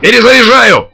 Перезаряжаю!